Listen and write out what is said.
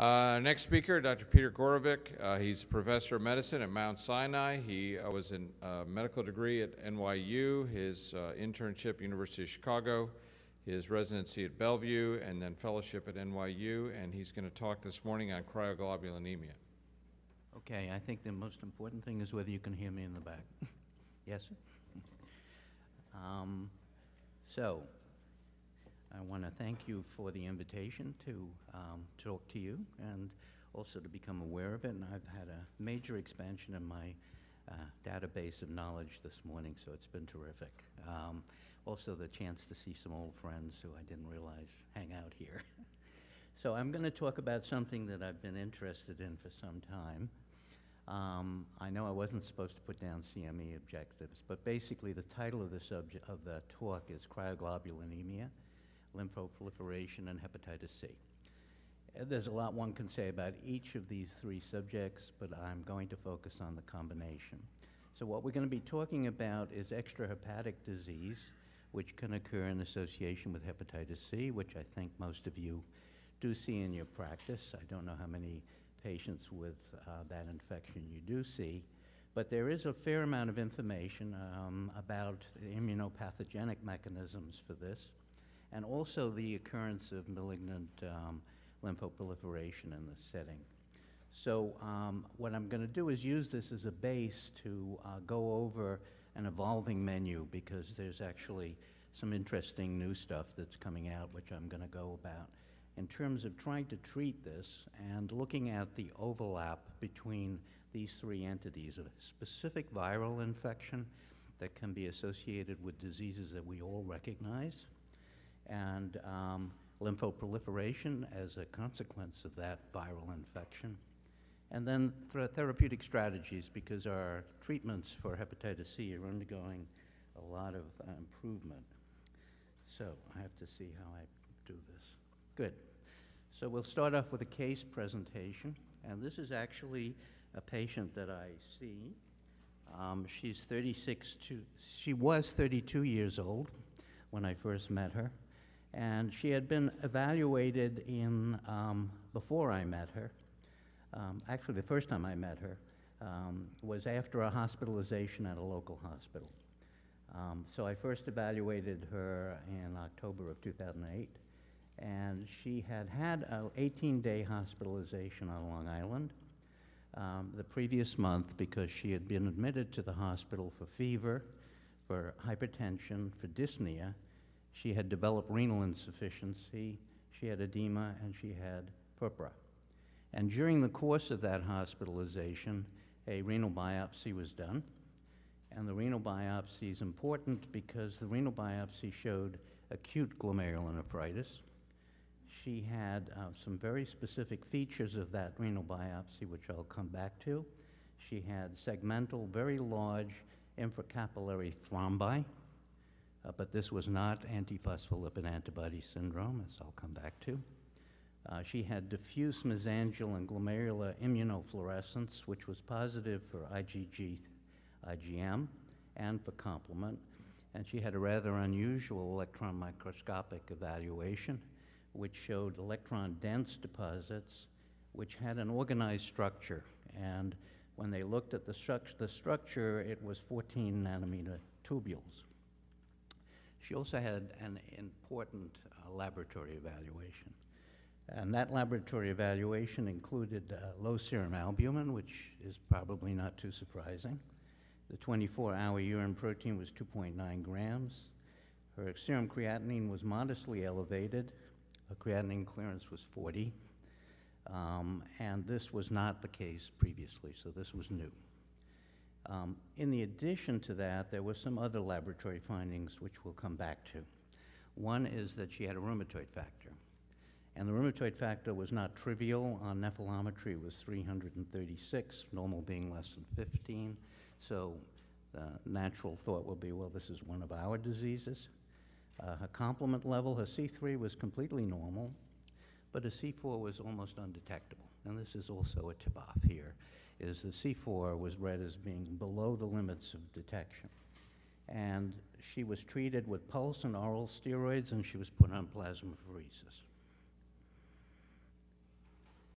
Uh, next speaker, Dr. Peter Gorevic. Uh, he's professor of medicine at Mount Sinai. He uh, was in uh, medical degree at NYU, his uh, internship University of Chicago, his residency at Bellevue, and then fellowship at NYU. And he's going to talk this morning on cryoglobulinemia. Okay, I think the most important thing is whether you can hear me in the back. yes? um, so, I want to thank you for the invitation to um, talk to you and also to become aware of it. And I've had a major expansion in my uh, database of knowledge this morning, so it's been terrific. Um, also, the chance to see some old friends who I didn't realize hang out here. so, I'm going to talk about something that I've been interested in for some time. Um, I know I wasn't supposed to put down CME objectives, but basically the title of the subject of the talk is cryoglobulinemia lymphoproliferation, and hepatitis C. Uh, There's a lot one can say about each of these three subjects, but I'm going to focus on the combination. So what we're going to be talking about is extrahepatic disease, which can occur in association with hepatitis C, which I think most of you do see in your practice. I don't know how many patients with uh, that infection you do see, but there is a fair amount of information um, about the immunopathogenic mechanisms for this and also the occurrence of malignant um, lymphoproliferation in this setting. So um, what I'm going to do is use this as a base to uh, go over an evolving menu because there's actually some interesting new stuff that's coming out which I'm going to go about in terms of trying to treat this and looking at the overlap between these three entities, a specific viral infection that can be associated with diseases that we all recognize, and um, lymphoproliferation as a consequence of that viral infection. And then therapeutic strategies, because our treatments for hepatitis C are undergoing a lot of uh, improvement. So I have to see how I do this. Good. So we'll start off with a case presentation. And this is actually a patient that I see. Um, she's 36 to, she was 32 years old when I first met her. And she had been evaluated in, um, before I met her, um, actually the first time I met her, um, was after a hospitalization at a local hospital. Um, so I first evaluated her in October of 2008, and she had had an 18-day hospitalization on Long Island um, the previous month because she had been admitted to the hospital for fever, for hypertension, for dyspnea, she had developed renal insufficiency, she had edema, and she had purpura. And during the course of that hospitalization, a renal biopsy was done. And the renal biopsy is important because the renal biopsy showed acute glomerulonephritis. She had uh, some very specific features of that renal biopsy, which I'll come back to. She had segmental, very large intracapillary thrombi, uh, but this was not antiphospholipid antibody syndrome, as I'll come back to. Uh, she had diffuse mesangial and glomerular immunofluorescence, which was positive for IgG, IgM, and for complement. And she had a rather unusual electron microscopic evaluation, which showed electron dense deposits, which had an organized structure. And when they looked at the, the structure, it was 14 nanometer tubules. She also had an important uh, laboratory evaluation. And that laboratory evaluation included uh, low serum albumin, which is probably not too surprising. The 24-hour urine protein was 2.9 grams. Her serum creatinine was modestly elevated. Her creatinine clearance was 40. Um, and this was not the case previously, so this was new. Um, in the addition to that, there were some other laboratory findings which we'll come back to. One is that she had a rheumatoid factor. And the rheumatoid factor was not trivial. On nephelometry, it was 336, normal being less than 15. So the natural thought would be, well, this is one of our diseases. Uh, her complement level, her C3 was completely normal, but her C4 was almost undetectable. And this is also a tip-off here is the C4 was read as being below the limits of detection. And she was treated with pulse and oral steroids, and she was put on plasmapheresis.